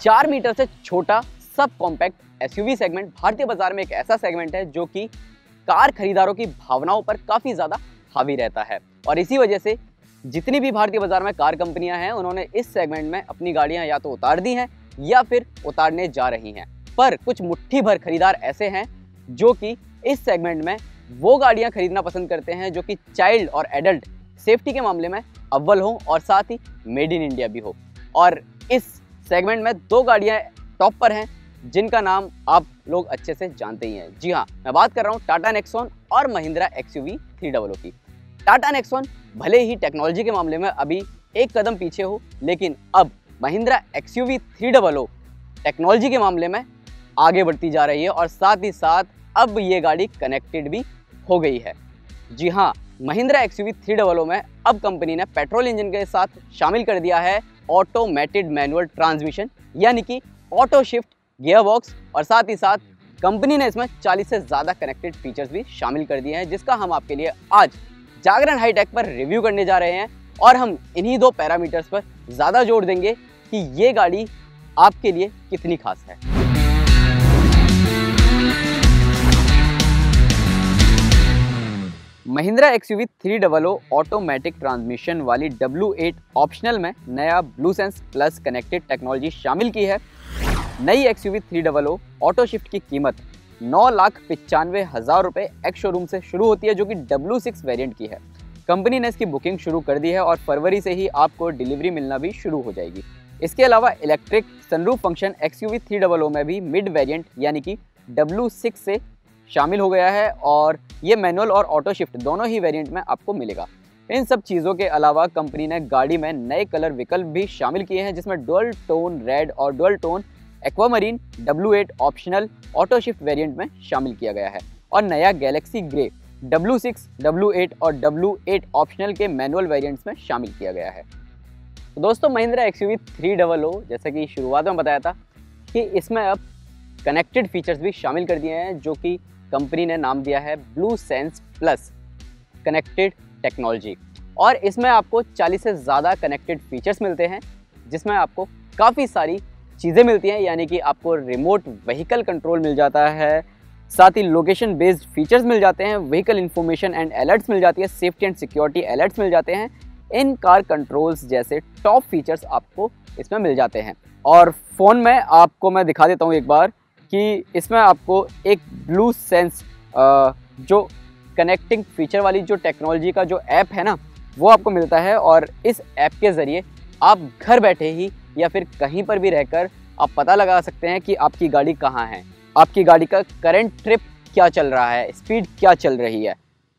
चार मीटर से छोटा सब कॉम्पैक्ट एसयूवी सेगमेंट भारतीय बाज़ार में एक ऐसा सेगमेंट है जो कि कार खरीदारों की भावनाओं पर काफ़ी ज़्यादा हावी रहता है। और इसी वजह से जितनी भी भारतीय बाज़ार में कार कंपनियाँ हैं, उन्होंने इस सेगमेंट में अपनी गाड़ियाँ या तो उतार दी हैं या फिर उतारने जा रही हैं। पर कुछ मुट्ठी भर खरीदार ऐसे हैं जो कि इस सेगमेंट में वो गाड़ियाँ खरीदना पसंद करते हैं जो कि चाइल्ड और एडल्ट सेफ्टी के मामले में अव्वल हो और साथ ही मेड इन इंडिया भी हो। और इस सेगमेंट में दो गाड़ियाँ टॉप पर हैं, जिनका नाम आप लोग अच्छे से जानते ही हैं। जी हाँ मैं बात कर रहा हूँ टाटा नेक्सॉन और Mahindra X U three double की। टाटा नेक्सॉन भले ही टेक्नोलॉजी के मामले में अभी एक कदम पीछे हो, लेकिन अब Mahindra X U three double technology के मामले में आगे बढ़ती जा रही है और साथ ही साथ अब ये गाड़ी कनेक्टेड भी हो गई है। जी हाँ Mahindra X U three double में अब कंपनी ने पेट्रोल इंजन के साथ शामिल कर दिया है ऑटोमेटेड मैनुअल ट्रांसमिशन यानी कि ऑटो शिफ्ट गियर बॉक्स और साथ ही साथ कंपनी ने इसमें 40 से ज़्यादा कनेक्टेड फीचर्स भी शामिल कर दिए हैं, जिसका हम आपके लिए आज जागरण हाईटेक पर रिव्यू करने जा रहे हैं और हम इन्हीं दो पैरामीटर्स पर ज़्यादा ज़ोर देंगे कि ये गाड़ी आपके लिए कितनी खास है। Mahindra X U three automatic transmission वाली W8 ऑप्शनल में नया blue sense plus connected technology शामिल की है। नई X U three double O auto shift की कीमत नौ लाख पचानवे हज़ार रुपये एक्स शोरूम से शुरू होती है, जो कि W6 सिक्स वेरियंट की है। कंपनी ने इसकी बुकिंग शुरू कर दी है और फरवरी से ही आपको डिलीवरी मिलना भी शुरू हो जाएगी। इसके अलावा electric sunroof function X U में भी मिड वेरियंट यानी कि W6 से शामिल हो गया है और ये मैनुअल और ऑटो शिफ्ट दोनों ही वेरिएंट में आपको मिलेगा। इन सब चीज़ों के अलावा कंपनी ने गाड़ी में नए कलर विकल्प भी शामिल किए हैं जिसमें डुअल टोन रेड और dual tone aquamarine W8 optional auto shift variant में शामिल किया गया है। और नया गैलेक्सी ग्रे W6, W8 और डब्ल्यू एट ऑप्शनल के मैनुअल वेरियंट्स में शामिल किया गया है। तो दोस्तों Mahindra X U three double O जैसा कि शुरुआत में बताया था कि इसमें अब कनेक्टेड फीचर्स भी शामिल कर दिए हैं जो कि कंपनी ने नाम दिया है blue sense plus, connected technology. और इसमें आपको 40 से ज़्यादा कनेक्टेड फीचर्स मिलते हैं, जिसमें आपको काफ़ी सारी चीज़ें मिलती हैं, यानी कि आपको रिमोट व्हीकल कंट्रोल मिल जाता है, साथ ही लोकेशन बेस्ड फीचर्स मिल जाते हैं, व्हीकल इन्फॉर्मेशन एंड अलर्ट्स मिल जाती है, सेफ्टी एंड सिक्योरिटी अलर्ट्स मिल जाते हैं। इन कार कंट्रोल्स जैसे टॉप फीचर्स आपको इसमें मिल जाते हैं। और फ़ोन में आपको मैं दिखा देता हूँ एक बार कि इसमें आपको एक ब्लू सेंस जो कनेक्टिंग फीचर वाली जो टेक्नोलॉजी का जो ऐप है ना, वो आपको मिलता है और इस ऐप के ज़रिए आप घर बैठे ही या फिर कहीं पर भी रहकर आप पता लगा सकते हैं कि आपकी गाड़ी कहाँ है। आपकी गाड़ी का करंट ट्रिप क्या चल रहा है स्पीड क्या चल रही है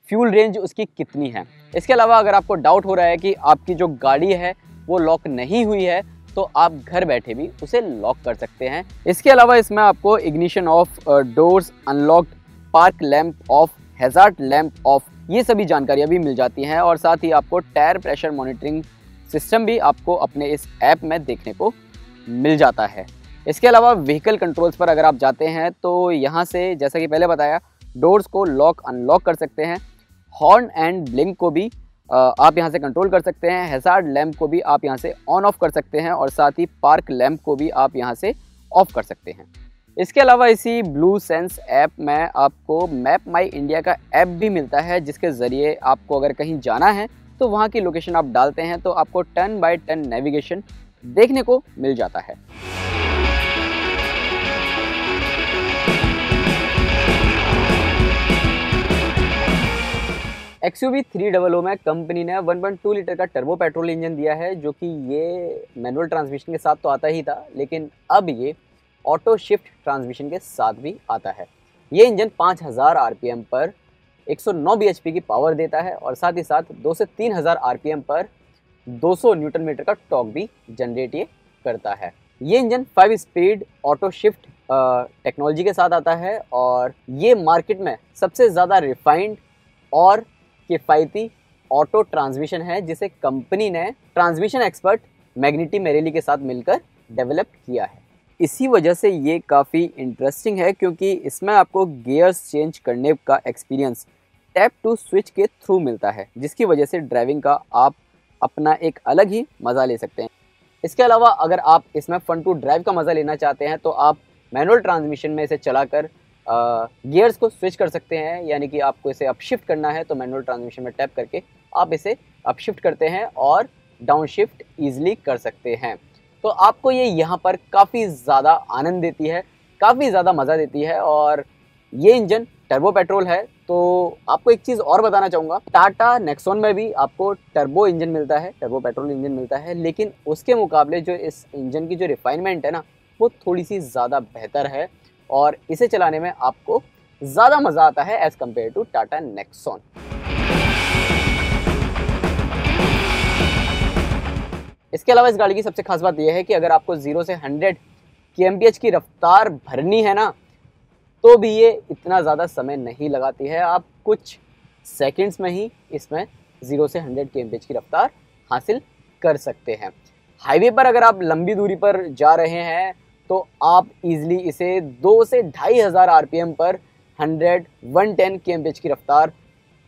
फ्यूल रेंज उसकी कितनी है। इसके अलावा अगर आपको डाउट हो रहा है कि आपकी जो गाड़ी है, वो लॉक नहीं हुई है तो आप घर बैठे भी उसे लॉक कर सकते हैं। इसके अलावा इसमें आपको ignition off doors unlocked park lamp off hazard lamp off ये सभी जानकारियाँ भी मिल जाती हैं और साथ ही आपको टायर प्रेशर मॉनिटरिंग सिस्टम भी आपको अपने इस ऐप में देखने को मिल जाता है। इसके अलावा व्हीकल कंट्रोल्स पर अगर आप जाते हैं तो यहाँ से जैसा कि पहले बताया डोर्स को लॉक अनलॉक कर सकते हैं। हॉर्न एंड ब्लिंक को भी आप यहाँ से कंट्रोल कर सकते हैं हेजार्ड लैम्प को भी आप यहाँ से ऑन ऑफ़ कर सकते हैं और साथ ही पार्क लैम्प को भी आप यहाँ से ऑफ़ कर सकते हैं। इसके अलावा इसी ब्लू सेंस ऐप में आपको मैप माई इंडिया का ऐप भी मिलता है, जिसके ज़रिए आपको अगर कहीं जाना है तो वहाँ की लोकेशन आप डालते हैं तो आपको टर्न बाय टर्न नेविगेशन देखने को मिल जाता है। X U three double O में कंपनी ने 1.2 लीटर का टर्बो पेट्रोल इंजन दिया है, जो कि ये मैनुअल ट्रांसमिशन के साथ तो आता ही था, लेकिन अब ये ऑटो शिफ्ट ट्रांसमिशन के साथ भी आता है। ये इंजन 5000 आरपीएम पर 109 बीएचपी की पावर देता है और साथ ही साथ 2 से 3000 आरपीएम पर 200 न्यूटन मीटर का टॉक भी जनरेट ये करता है। ये engine five speed auto shift technology के साथ आता है और ये मार्केट में सबसे ज़्यादा रिफाइंड और किफ़ायती ऑटो ट्रांसमिशन है, जिसे कंपनी ने ट्रांसमिशन एक्सपर्ट मैग्नेटी मेरेली के साथ मिलकर डेवलप किया है। इसी वजह से ये काफ़ी इंटरेस्टिंग है, क्योंकि इसमें आपको गियर्स चेंज करने का एक्सपीरियंस टैप टू स्विच के थ्रू मिलता है, जिसकी वजह से ड्राइविंग का आप अपना एक अलग ही मज़ा ले सकते हैं। इसके अलावा अगर आप इसमें फन टू ड्राइव का मज़ा लेना चाहते हैं तो आप मैनुअल ट्रांसमिशन में इसे चलाकर गियर्स को स्विच कर सकते हैं, यानी कि आपको इसे अपशिफ्ट करना है तो मैनुअल ट्रांसमिशन में टैप करके आप इसे अपशिफ्ट करते हैं और डाउन शिफ्ट ईजिली कर सकते हैं। तो आपको ये यहाँ पर काफ़ी ज़्यादा आनंद देती है, काफ़ी ज़्यादा मज़ा देती है और ये इंजन टर्बो पेट्रोल है तो आपको एक चीज़ और बताना चाहूँगा। टाटा नेक्सॉन में भी आपको टर्बो इंजन मिलता है टर्बो पेट्रोल इंजन मिलता है, लेकिन उसके मुकाबले जो इस इंजन की जो रिफाइनमेंट है ना, वो थोड़ी सी ज़्यादा बेहतर है। और इसे चलाने में आपको ज़्यादा मज़ा आता है as compare to Tata Nexon इसके अलावा इस गाड़ी की सबसे खास बात यह है कि अगर आपको ज़ीरो से हंड्रेड के की रफ्तार भरनी है ना तो भी ये इतना ज़्यादा समय नहीं लगाती है। आप कुछ सेकंड्स में ही इसमें ज़ीरो से हंड्रेड के की रफ्तार हासिल कर सकते हैं। हाईवे पर अगर आप लंबी दूरी पर जा रहे हैं तो आप इजीली इसे दो से ढाई हज़ार आरपीएम पर hundred one ten K M की रफ्तार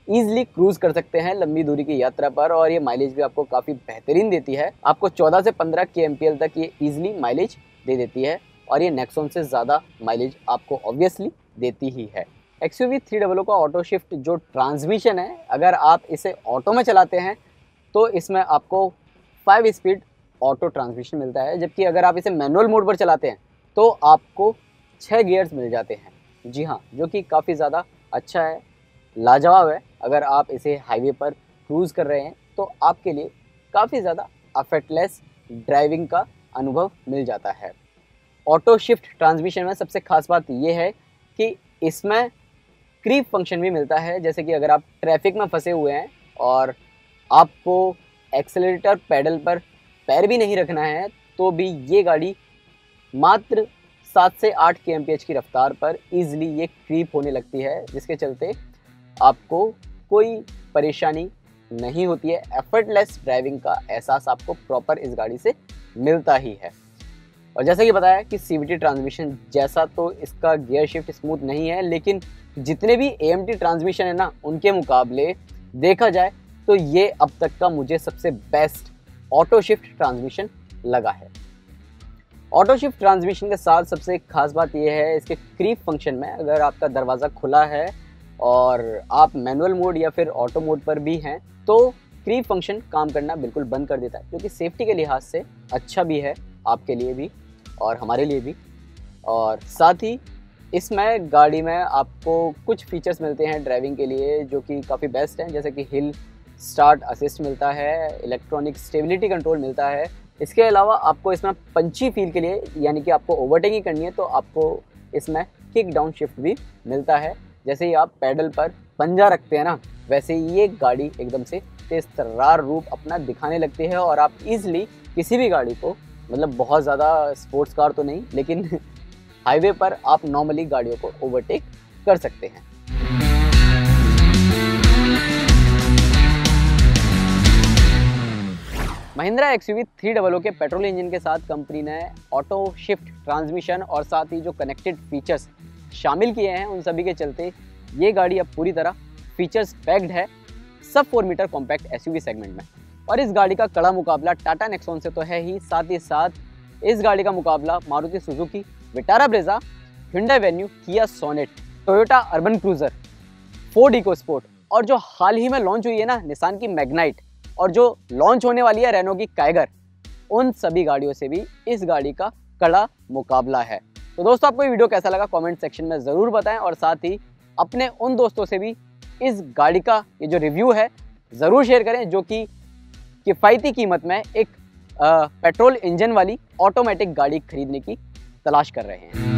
ईजिली क्रूज कर सकते हैं लंबी दूरी की यात्रा पर और ये माइलेज भी आपको काफ़ी बेहतरीन देती है। आपको 14 से 15 के एम तक ये ईजिली माइलेज दे देती है और ये नेक्सोन से ज़्यादा माइलेज आपको ऑब्वियसली देती ही है। X U V three double का ऑटो शिफ्ट जो ट्रांसमिशन है, अगर आप इसे ऑटो में चलाते हैं तो इसमें आपको फाइव स्पीड ऑटो ट्रांसमिशन मिलता है, जबकि अगर आप इसे मैनुअल मोड पर चलाते हैं तो आपको छः गियर्स मिल जाते हैं। जी हाँ जो कि काफ़ी ज़्यादा अच्छा है, लाजवाब है। अगर आप इसे हाईवे पर क्रूज़ कर रहे हैं तो आपके लिए काफ़ी ज़्यादा अफेक्टलेस ड्राइविंग का अनुभव मिल जाता है। ऑटो शिफ्ट ट्रांसमिशन में सबसे खास बात यह है कि इसमें क्रीप फ़ंक्शन भी मिलता है, जैसे कि अगर आप ट्रैफ़िक में फंसे हुए हैं और आपको एक्सेलेटर पैडल पर पैर भी नहीं रखना है तो भी ये गाड़ी मात्र सात से आठ के एम की रफ्तार पर ईजिली ये क्रीप होने लगती है, जिसके चलते आपको कोई परेशानी नहीं होती है। एफर्टलेस ड्राइविंग का एहसास आपको प्रॉपर इस गाड़ी से मिलता ही है। और जैसा कि बताया कि सी ट्रांसमिशन जैसा तो इसका गियर शिफ्ट स्मूथ नहीं है, लेकिन जितने भी ए ट्रांसमिशन है ना, उनके मुकाबले देखा जाए तो ये अब तक का मुझे सबसे बेस्ट ऑटो शिफ्ट ट्रांसमिशन लगा है। ऑटो शिफ्ट ट्रांसमिशन के साथ सबसे एक खास बात यह है, इसके क्रीप फ़ंक्शन में अगर आपका दरवाज़ा खुला है और आप मैनुअल मोड या फिर ऑटो मोड पर भी हैं तो क्रीप फ़ंक्शन काम करना बिल्कुल बंद कर देता है क्योंकि सेफ्टी के लिहाज से अच्छा भी है आपके लिए भी और हमारे लिए भी। और साथ ही इसमें गाड़ी में आपको कुछ फीचर्स मिलते हैं ड्राइविंग के लिए, जो कि काफ़ी बेस्ट हैं, जैसे कि हिल स्टार्ट असिस्ट मिलता है इलेक्ट्रॉनिक स्टेबिलिटी कंट्रोल मिलता है। इसके अलावा आपको इसमें पंची फील के लिए, यानी कि आपको ओवरटेकिंग करनी है तो आपको इसमें किक डाउन शिफ्ट भी मिलता है। जैसे ही आप पैडल पर पंजा रखते हैं ना, वैसे ही ये गाड़ी एकदम से तेज तर्रार रूप अपना दिखाने लगती है और आप इजली किसी भी गाड़ी को मतलब बहुत ज़्यादा स्पोर्ट्स कार तो नहीं, लेकिन हाईवे पर आप नॉर्मली गाड़ियों को ओवरटेक कर सकते हैं। Mahindra X U three double O के पेट्रोल इंजन के साथ कंपनी ने ऑटो शिफ्ट ट्रांसमिशन और साथ ही जो कनेक्टेड फीचर्स शामिल किए हैं, उन सभी के चलते ये गाड़ी अब पूरी तरह फीचर्स पैक्ड है, sub four metre compact SUV segment में। और इस गाड़ी का कड़ा मुकाबला टाटा नेक्सॉन से तो है ही, साथ ही साथ इस गाड़ी का मुकाबला Maruti Suzuki Vitara Brezza Hyundai venue Kia Sonet Toyota urban cruiser Ford EcoSport और जो हाल ही में लॉन्च हुई है ना निशान की मैग्नाइट और जो लॉन्च होने वाली है रेनो की काइगर उन सभी गाड़ियों से भी इस गाड़ी का कड़ा मुकाबला है। तो दोस्तों, आपको ये वीडियो कैसा लगा कमेंट सेक्शन में ज़रूर बताएँ और साथ ही अपने उन दोस्तों से भी इस गाड़ी का ये जो रिव्यू है, ज़रूर शेयर करें जो कि किफ़ायती कीमत में एक पेट्रोल इंजन वाली ऑटोमेटिक गाड़ी खरीदने की तलाश कर रहे हैं।